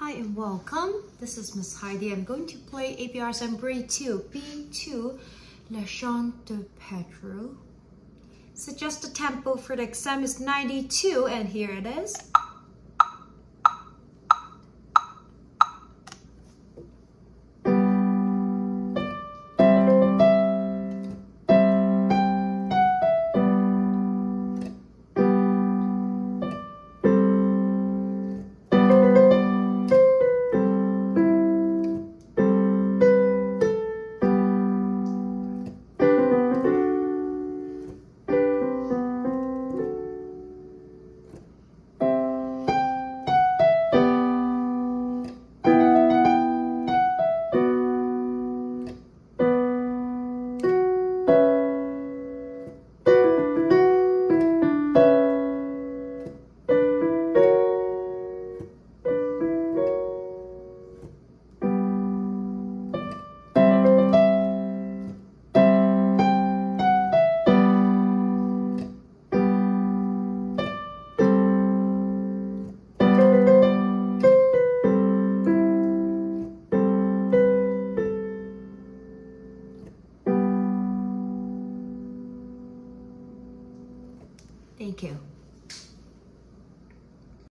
Hi and welcome. This is Miss Heidi. I'm going to play APR Sembri 2, B2, Le Chant Du Pâtre. Suggest the tempo for the exam is 92 and here it is. Thank you.